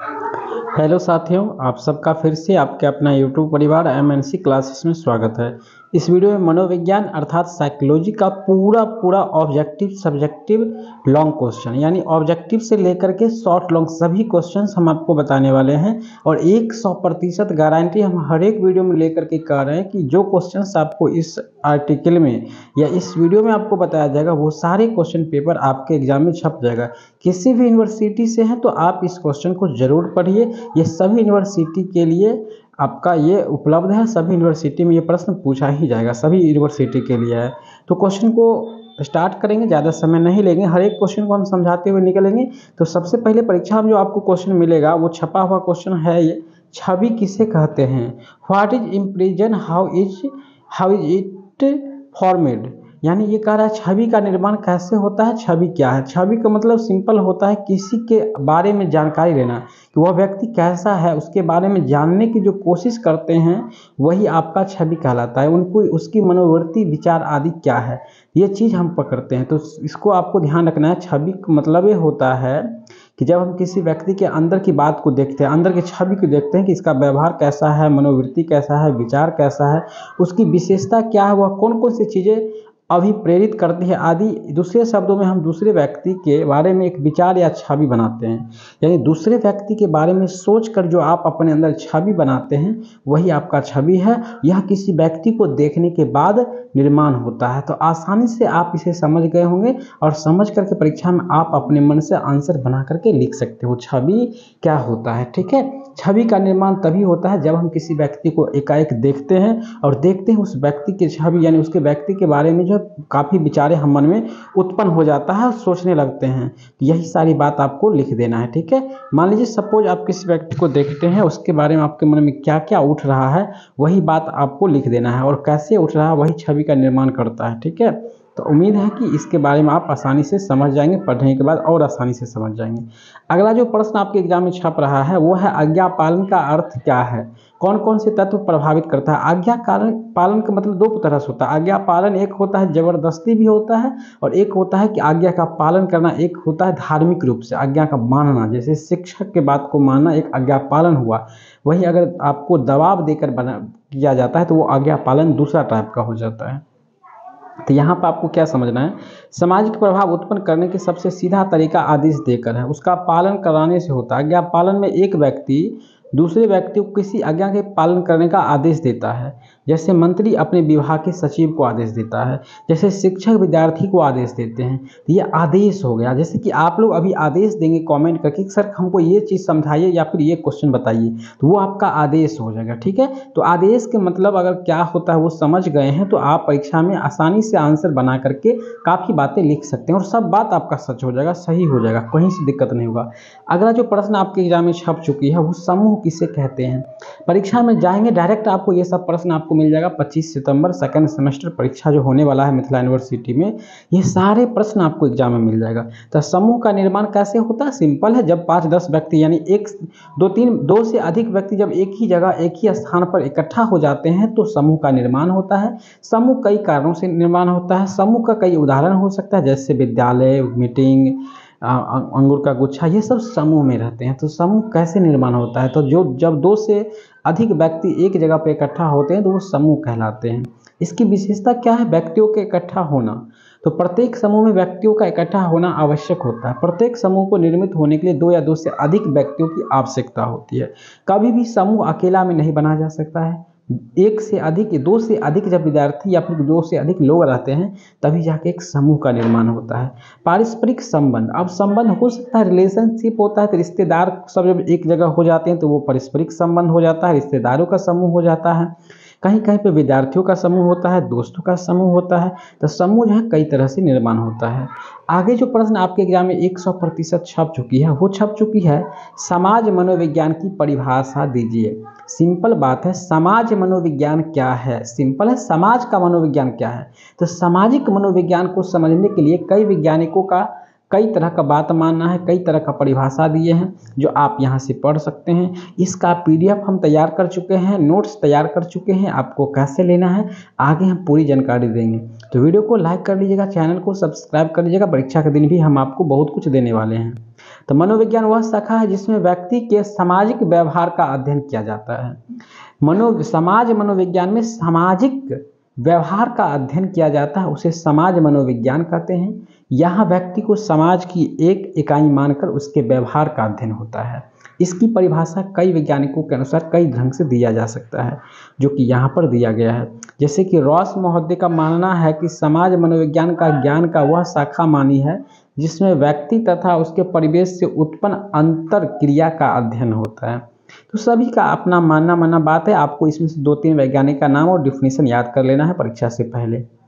Hello साथियों, आप सबका फिर से आपके अपना यूट्यूब परिवार एम एन सी क्लासेस में स्वागत है। इस वीडियो में मनोविज्ञान अर्थात साइकोलॉजी का पूरा पूरा ऑब्जेक्टिव, सब्जेक्टिव लॉन्ग क्वेश्चन यानी ऑब्जेक्टिव से लेकर के शॉर्ट लॉन्ग सभी क्वेश्चन हम आपको बताने वाले हैं। और एक सौ प्रतिशत गारंटी हम हर एक वीडियो में लेकर के कह रहे हैं कि जो क्वेश्चन आपको इस आर्टिकल में या इस वीडियो में आपको बताया जाएगा, वो सारे क्वेश्चन पेपर आपके एग्ज़ाम में छप जाएगा। किसी भी यूनिवर्सिटी से हैं तो आप इस क्वेश्चन को ज़रूर पढ़िए। ये सभी यूनिवर्सिटी के लिए आपका ये उपलब्ध है, सभी यूनिवर्सिटी में ये प्रश्न पूछा ही जाएगा, सभी यूनिवर्सिटी के लिए। है तो क्वेश्चन को स्टार्ट करेंगे, ज़्यादा समय नहीं लेंगे, हर एक क्वेश्चन को हम समझाते हुए निकलेंगे। तो सबसे पहले परीक्षा में जो आपको क्वेश्चन मिलेगा, वो छपा हुआ क्वेश्चन है ये, छवि किसे कहते हैं? What is impression how is how is it formed यानी ये कह रहा है, छवि का निर्माण कैसे होता है, छवि क्या है? छवि का मतलब सिंपल होता है किसी के बारे में जानकारी लेना। वह व्यक्ति कैसा है, उसके बारे में जानने की जो कोशिश करते हैं, वही आपका छवि कहलाता है। उनको, उसकी मनोवृत्ति, विचार आदि क्या है, ये चीज़ हम पकड़ते हैं। तो इसको आपको ध्यान रखना है, छवि का मतलब ये होता है कि जब हम किसी व्यक्ति के अंदर की बात को देखते हैं, अंदर की छवि को देखते हैं कि इसका व्यवहार कैसा है, मनोवृत्ति कैसा है, विचार कैसा है, उसकी विशेषता क्या है, वह कौन कौन सी चीज़ें अभिप्रेरित करती है आदि। दूसरे शब्दों में हम दूसरे व्यक्ति के बारे में एक विचार या छवि बनाते हैं। यानी दूसरे व्यक्ति के बारे में सोच कर जो आप अपने अंदर छवि बनाते हैं, वही आपका छवि है। यह किसी व्यक्ति को देखने के बाद निर्माण होता है। तो आसानी से आप इसे समझ गए होंगे और समझ करके परीक्षा में आप अपने मन से आंसर बना करके लिख सकते हो। छवि क्या होता है? ठीक है? छवि का निर्माण तभी होता है जब हम किसी व्यक्ति को एकाएक देखते हैं और देखते हैं उस व्यक्ति की छवि, यानी उसके व्यक्ति के बारे में जो काफ़ी विचारे हम मन में उत्पन्न हो जाता है सोचने लगते हैं यही सारी बात आपको लिख देना है, ठीक है? मान लीजिए, सपोज़ आप किसी व्यक्ति को देखते हैं, उसके बारे में आपके मन में क्या क्या उठ रहा है, वही बात आपको लिख देना है और कैसे उठ रहा है, वही छवि का निर्माण करता है, ठीक है? तो उम्मीद है कि इसके बारे में आप आसानी से समझ जाएँगे, पढ़ने के बाद और आसानी से समझ जाएँगे। अगला जो प्रश्न आपके एग्ज़ाम में छप रहा है, वो है आज्ञा पालन का अर्थ क्या है? कौन कौन से तत्व प्रभावित करता है? आज्ञा कारण, पालन का मतलब दो तरह से होता है। आज्ञा पालन एक होता है, ज़बरदस्ती भी होता है और एक होता है कि आज्ञा का पालन करना एक होता है धार्मिक रूप से, आज्ञा का मानना। जैसे शिक्षक के बात को मानना एक आज्ञा पालन हुआ। वही अगर आपको दबाव देकर बना, किया जाता है तो वो आज्ञा पालन दूसरा टाइप का हो जाता है। तो यहाँ पर आपको क्या समझना है? सामाजिक प्रभाव उत्पन्न करने के सबसे सीधा तरीका आदेश देकर है। उसका पालन कराने से होता है। आज्ञा पालन में एक व्यक्ति दूसरे व्यक्ति को किसी आज्ञा के पालन करने का आदेश देता है। जैसे मंत्री अपने विभाग के सचिव को आदेश देता है, जैसे शिक्षक विद्यार्थी को आदेश देते हैं तो ये आदेश हो गया। जैसे कि आप लोग अभी आदेश देंगे कमेंट करके सर, हमको ये चीज़ समझाइए या फिर ये क्वेश्चन बताइए। तो वो आपका आदेश हो जाएगा, ठीक है? तो आदेश के मतलब अगर क्या होता है, वो समझ गए हैं तो आप परीक्षा में आसानी से आंसर बना करके काफ़ी बातें लिख सकते हैं और सब बात आपका सच हो जाएगा, सही हो जाएगा, कहीं से दिक्कत नहीं होगा। अगला जो प्रश्न आपके एग्ज़ाम में छप चुकी है, वो समूह किसे कहते हैं? परीक्षा में जाएँगे, डायरेक्ट आपको ये सब प्रश्न आपको मिल जाएगा 25 सितंबर सेकंड सेमेस्टर परीक्षा जो होने वाला है मिथिला यूनिवर्सिटी में, ये सारे प्रश्न आपको एग्ज़ाम में मिल जाएगा। तो समूह का निर्माण कैसे होता है? सिंपल है, जब पाँच दस व्यक्ति यानी एक, दो तीन, दो से अधिक व्यक्ति जब एक ही जगह, एक ही स्थान पर इकट्ठा हो जाते हैं तो समूह का निर्माण होता है। समूह कई कारणों से निर्माण होता है, समूह का कई उदाहरण हो सकता है, जैसे विद्यालय मीटिंग अंगूर का गुच्छा, ये सब समूह में रहते हैं। तो समूह कैसे निर्माण होता है? तो जो, जब दो से अधिक व्यक्ति एक जगह पर इकट्ठा होते हैं तो वो समूह कहलाते हैं। इसकी विशेषता क्या है? व्यक्तियों के इकट्ठा होना। तो प्रत्येक समूह में व्यक्तियों का इकट्ठा होना आवश्यक होता है। प्रत्येक समूह को निर्मित होने के लिए दो या दो से अधिक व्यक्तियों की आवश्यकता होती है। कभी भी समूह अकेला में नहीं बना जा सकता है। एक से अधिक दो से अधिक जब विद्यार्थी या फिर दो से अधिक लोग रहते हैं, तभी जाके एक समूह का निर्माण होता है। पारस्परिक संबंध, अब संबंध हो सकता है रिलेशनशिप होता है तो रिश्तेदार सब जब एक जगह हो जाते हैं तो वो पारस्परिक संबंध हो जाता है, रिश्तेदारों का समूह हो जाता है। कहीं कहीं पे विद्यार्थियों का समूह होता है, दोस्तों का समूह होता है तो समूह जो है कई तरह से निर्माण होता है। आगे जो प्रश्न आपके एग्ज़ाम में 100 प्रतिशत छप चुकी है, वो छप चुकी है, समाज मनोविज्ञान की परिभाषा दीजिए। सिंपल बात है, समाज मनोविज्ञान क्या है? सिंपल है, समाज का मनोविज्ञान क्या है? तो सामाजिक मनोविज्ञान को समझने के लिए कई वैज्ञानिकों का कई तरह का बात मानना है, कई तरह का परिभाषा दिए हैं, जो आप यहाँ से पढ़ सकते हैं। इसका पीडीएफ हम तैयार कर चुके हैं, नोट्स तैयार कर चुके हैं, आपको कैसे लेना है, आगे हम पूरी जानकारी देंगे। तो वीडियो को लाइक कर लीजिएगा, चैनल को सब्सक्राइब कर लीजिएगा, परीक्षा के दिन भी हम आपको बहुत कुछ देने वाले हैं। तो मनोविज्ञान वह शाखा है जिसमें व्यक्ति के सामाजिक व्यवहार का अध्ययन किया जाता है। मनो, समाज मनोविज्ञान में सामाजिक व्यवहार का अध्ययन किया जाता है, उसे समाज मनोविज्ञान कहते हैं। यहाँ व्यक्ति को समाज की एक इकाई मानकर उसके व्यवहार का अध्ययन होता है। इसकी परिभाषा कई वैज्ञानिकों के अनुसार कई ढंग से दिया जा सकता है, जो कि यहाँ पर दिया गया है। जैसे कि रॉस महोदय का मानना है कि समाज मनोविज्ञान का ज्ञान का वह शाखा मानी है, जिसमें व्यक्ति तथा उसके परिवेश से उत्पन्न अंतर क्रिया का अध्ययन होता है। तो सभी का अपना मानना मानना बात है। आपको इसमें से दो तीन वैज्ञानिक का नाम और डिफिनेशन याद कर लेना है परीक्षा से पहले।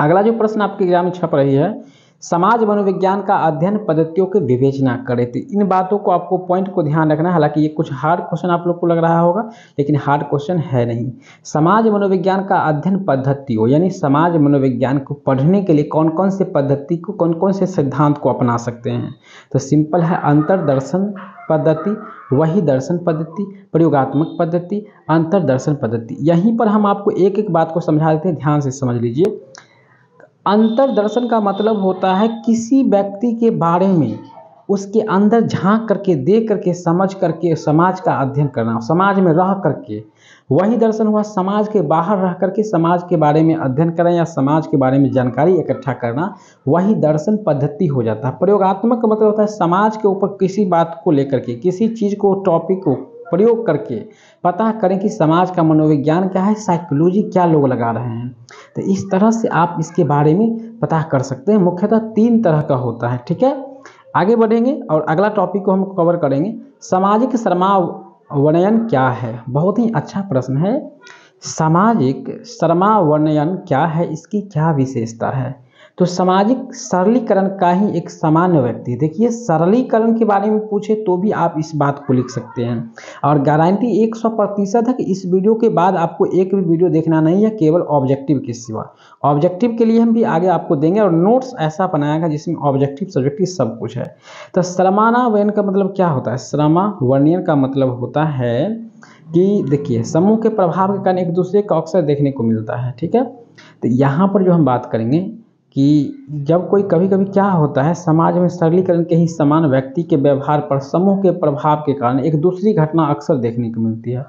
अगला जो प्रश्न आपके एग्ज़ाम में छप रही है, समाज मनोविज्ञान का अध्ययन पद्धतियों की विवेचना करे। थे इन बातों को आपको पॉइंट को ध्यान रखना है। हालाँकि ये कुछ हार्ड क्वेश्चन आप लोग को लग रहा होगा, लेकिन हार्ड क्वेश्चन है नहीं। समाज मनोविज्ञान का अध्ययन पद्धतियों, यानी समाज मनोविज्ञान को पढ़ने के लिए कौन कौन से पद्धति को कौन कौन से सिद्धांत को अपना सकते हैं? तो सिंपल है अंतरदर्शन पद्धति, वही दर्शन पद्धति, प्रयोगात्मक पद्धति, अंतरदर्शन पद्धति। यहीं पर हम आपको एक एक बात को समझा देते हैं। ध्यान से समझ लीजिए। अंतरदर्शन का मतलब होता है किसी व्यक्ति के बारे में उसके अंदर झाँक करके, देख करके, समझ करके, समाज का अध्ययन करना, समाज में रह करके। वही दर्शन हुआ समाज के बाहर रह करके समाज के बारे में अध्ययन करना या समाज के बारे में जानकारी इकट्ठा करना, वही दर्शन पद्धति हो जाता है। प्रयोगात्मक का मतलब होता है समाज के ऊपर किसी बात को लेकर के, किसी चीज़ को टॉपिक को प्रयोग करके पता करें कि समाज का मनोविज्ञान क्या है साइकोलॉजी क्या लोग लगा रहे हैं। तो इस तरह से आप इसके बारे में पता कर सकते हैं। मुख्यतः तीन तरह का होता है, ठीक है? आगे बढ़ेंगे और अगला टॉपिक को हम कवर करेंगे। सामाजिक वर्णयन क्या है? बहुत ही अच्छा प्रश्न है। सामाजिक वर्णयन क्या है? इसकी क्या विशेषता है? तो सामाजिक सरलीकरण का ही एक सामान्य व्यक्ति। देखिए, सरलीकरण के बारे में पूछे तो भी आप इस बात को लिख सकते हैं। और गारंटी 100 प्रतिशत है कि इस वीडियो के बाद आपको एक भी वीडियो देखना नहीं है, केवल ऑब्जेक्टिव के सिवा। ऑब्जेक्टिव के लिए हम भी आगे आपको देंगे और नोट्स ऐसा बनाएगा जिसमें ऑब्जेक्टिव सब्जेक्टिव सब कुछ है। तो श्रमाना वयन का मतलब क्या होता है? श्रमा वर्णियन का मतलब होता है कि देखिए, समूह के प्रभाव के कारण एक दूसरे का अक्सर देखने को मिलता है, ठीक है? तो यहाँ पर जो हम बात करेंगे कि जब कोई कभी कभी क्या होता है, समाज में सरलीकरण के ही समान व्यक्ति के व्यवहार पर, समूह के प्रभाव के कारण एक दूसरी घटना अक्सर देखने को मिलती है।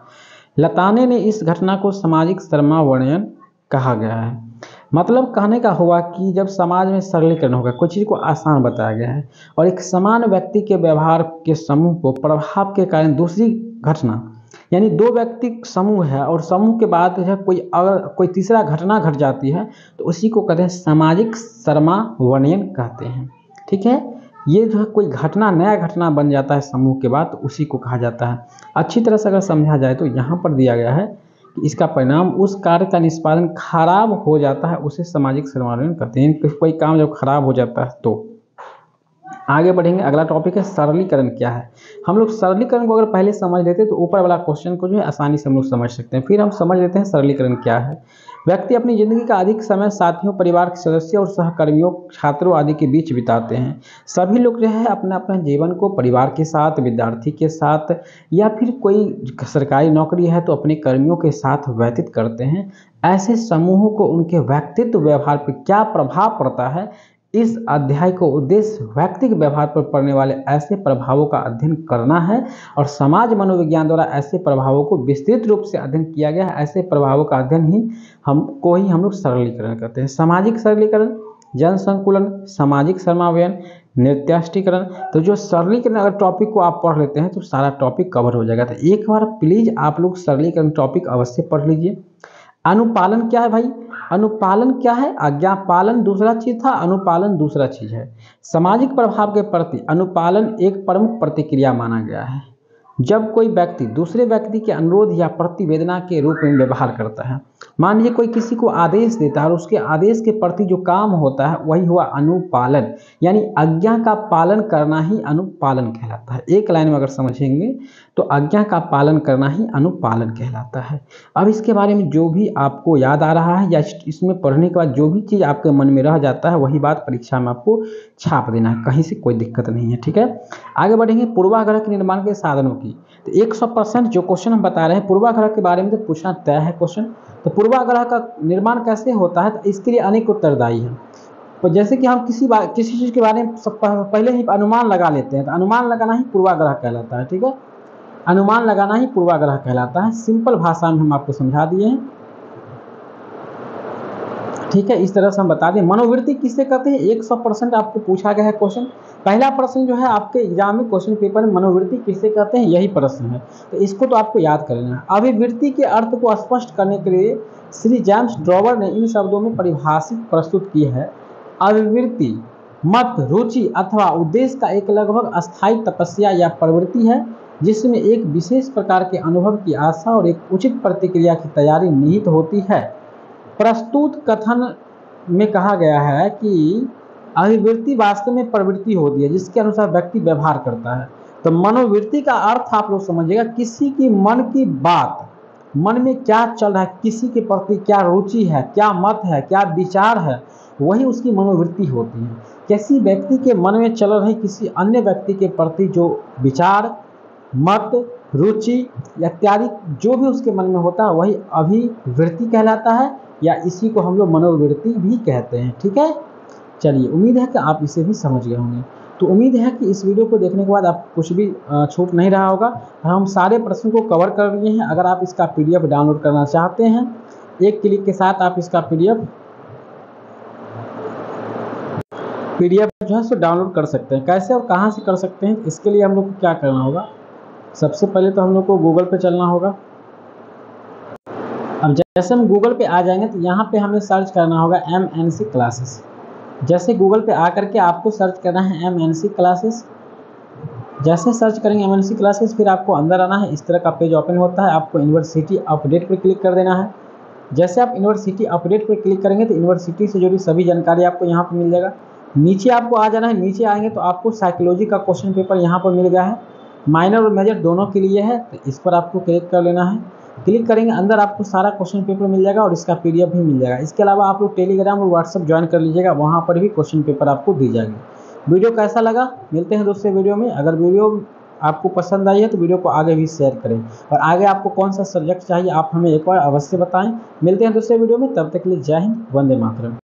लताने ने इस घटना को सामाजिक वर्णयन कहा गया है। मतलब कहने का हुआ कि जब समाज में सरलीकरण होगा कोई चीज़ को आसान बताया गया है और एक समान व्यक्ति के व्यवहार के समूह को प्रभाव के कारण दूसरी घटना यानी दो व्यक्ति समूह है और समूह के बाद जो है कोई अगर कोई तीसरा घटना घट जाती है तो उसी को कहते हैं सामाजिक शर्मा वर्णयन कहते हैं। ठीक है? ये जो है कोई घटना, नया घटना बन जाता है समूह के बाद तो उसी को कहा जाता है। अच्छी तरह से अगर समझा जाए तो यहाँ पर दिया गया है कि इसका परिणाम उस कार्य का निष्पादन खराब हो जाता है, उसे सामाजिक सर्वान्वयन कहते हैं। कोई काम जब खराब हो जाता है तो आगे बढ़ेंगे। अगला टॉपिक है सरलीकरण क्या है? हम लोग सरलीकरण को अगर पहले समझ लेते हैं तो ऊपर वाला क्वेश्चन को जो है आसानी से हम लोग समझ सकते हैं। फिर हम समझ लेते हैं सरलीकरण क्या है। व्यक्ति अपनी ज़िंदगी का अधिक समय साथियों, परिवार के सदस्यों और सहकर्मियों, छात्रों आदि के बीच बिताते हैं। सभी लोग जो है अपने अपने जीवन को परिवार के साथ, विद्यार्थी के साथ या फिर कोई सरकारी नौकरी है तो अपने कर्मियों के साथ व्यतीत करते हैं। ऐसे समूहों को उनके व्यक्तित्व व्यवहार पर क्या प्रभाव पड़ता है? इस अध्याय को उद्देश्य व्यक्तिगत व्यवहार पर पड़ने वाले ऐसे प्रभावों का अध्ययन करना है और समाज मनोविज्ञान द्वारा ऐसे प्रभावों को विस्तृत रूप से अध्ययन किया गया है। ऐसे प्रभावों का अध्ययन ही हम, को ही हम लोग सरलीकरण करते हैं। सामाजिक सरलीकरण, जन संकुलन, सामाजिक समावयन, नृत्याष्टीकरण। तो जो सरलीकरण अगर टॉपिक को आप पढ़ लेते हैं तो सारा टॉपिक कवर हो जाएगा। तो एक बार प्लीज़ आप लोग सरलीकरण टॉपिक अवश्य पढ़ लीजिए। अनुपालन क्या है भाई? अनुपालन क्या है? आज्ञा पालन दूसरा चीज़ था, अनुपालन दूसरा चीज़ है। सामाजिक प्रभाव के प्रति अनुपालन एक प्रमुख प्रतिक्रिया माना गया है। जब कोई व्यक्ति दूसरे व्यक्ति के अनुरोध या प्रतिवेदना के रूप में व्यवहार करता है मान लीजिए कोई किसी को आदेश देता है और उसके आदेश के प्रति जो काम होता है, वही हुआ अनुपालन। यानी आज्ञा का पालन करना ही अनुपालन कहलाता है। एक लाइन में अगर समझेंगे तो आज्ञा का पालन करना ही अनुपालन कहलाता है। अब इसके बारे में जो भी आपको याद आ रहा है या इसमें पढ़ने के बाद जो भी चीज़ आपके मन में रह जाता है, वही बात परीक्षा में आपको छाप देना है, कहीं से कोई दिक्कत नहीं है, ठीक है? आगे बढ़ेंगे पूर्वाग्रह के निर्माण के साधनों की। तो एक सौ परसेंट जो क्वेश्चन हम बता रहे हैं, पूर्वाग्रह के बारे में तो पूछना तय है क्वेश्चन तो पूर्वाग्रह का निर्माण कैसे होता है तो इसके लिए अनेक उत्तरदायी है। तो जैसे कि हम किसी बात किसी चीज़ के बारे में सब पहले ही अनुमान लगा लेते हैं तो अनुमान लगाना ही पूर्वाग्रह कहलाता है, ठीक है? अनुमान लगाना ही पूर्वाग्रह कहलाता है। सिंपल भाषा में हम आपको समझा दिए हैं। ठीक है, इस तरह से हम बता दें। मनोवृत्ति किससे कहते हैं? एक सौ परसेंट आपको पूछा गया है क्वेश्चन पहला प्रश्न जो है आपके एग्ज़ाम में क्वेश्चन पेपर में मनोवृत्ति किससे कहते हैं? यही प्रश्न है। तो इसको तो आपको याद कर लेना अभिवृत्ति के अर्थ को स्पष्ट करने के लिए श्री जेम्स ड्रॉवर ने इन शब्दों में परिभाषित प्रस्तुत की है। अभिवृत्ति मत, रुचि अथवा उद्देश्य का एक लगभग अस्थायी तपस्या या प्रवृत्ति है, जिसमें एक विशेष प्रकार के अनुभव की आशा और एक उचित प्रतिक्रिया की तैयारी निहित होती है। प्रस्तुत कथन में कहा गया है कि अभिवृत्ति वास्तव में प्रवृत्ति होती है, जिसके अनुसार व्यक्ति व्यवहार करता है। तो मनोवृत्ति का अर्थ आप लोग समझिएगा, किसी की मन की बात, मन में क्या चल रहा है, किसी के प्रति क्या रुचि है, क्या मत है, क्या विचार है, वही उसकी मनोवृत्ति होती है। किसी व्यक्ति के मन में चल रही किसी अन्य व्यक्ति के प्रति जो विचार, मत, रुचि, इत्यादि जो भी उसके मन में होता है, वही अभिवृत्ति कहलाता है। या इसी को हम लोग मनोवृत्ति भी कहते हैं, ठीक है? चलिए, उम्मीद है कि आप इसे भी समझ गए होंगे। तो उम्मीद है कि इस वीडियो को देखने के बाद आप कुछ भी छूट नहीं रहा होगा। हम सारे प्रश्न को कवर कर लिए हैं। अगर आप इसका पीडीएफ डाउनलोड करना चाहते हैं, एक क्लिक के साथ आप इसका पीडीएफ पीडीएफ जो है सो डाउनलोड कर सकते हैं। कैसे और कहाँ से कर सकते हैं, इसके लिए हम लोग को क्या करना होगा? सबसे पहले तो हम लोग को गूगल पे चलना होगा। अब जैसे हम गूगल पे आ जाएँगे तो यहाँ पे हमें सर्च करना होगा एम एन सी क्लासेस जैसे गूगल पे आ करके आपको सर्च करना है एम एन सी क्लासेस जैसे सर्च करेंगे एम एन सी क्लासेस फिर आपको अंदर आना है। इस तरह का पेज ओपन होता है। आपको यूनिवर्सिटी अपडेट पर क्लिक कर देना है। जैसे आप यूनिवर्सिटी अपडेट पर क्लिक करेंगे तो यूनिवर्सिटी से जुड़ी सभी जानकारी आपको यहाँ पर मिल जाएगा। नीचे आपको आ जाना है। नीचे आएँगे तो आपको साइकोलॉजी का क्वेश्चन पेपर यहाँ पर मिल गया है। माइनर और मेजर दोनों के लिए है। तो इस पर आपको क्लिक कर लेना है। क्लिक करेंगे, अंदर आपको सारा क्वेश्चन पेपर मिल जाएगा और इसका पीडीएफ भी मिल जाएगा। इसके अलावा आप लोग टेलीग्राम और व्हाट्सअप ज्वाइन कर लीजिएगा, वहाँ पर भी क्वेश्चन पेपर आपको दी जाएगी। वीडियो कैसा लगा? मिलते हैं दूसरे वीडियो में। अगर वीडियो आपको पसंद आई है तो वीडियो को आगे भी शेयर करें। और आगे आपको कौन सा सब्जेक्ट चाहिए, आप हमें एक बार अवश्य बताएँ। मिलते हैं दूसरे वीडियो में, तब तक के लिए जय हिंद, वंदे मातरम।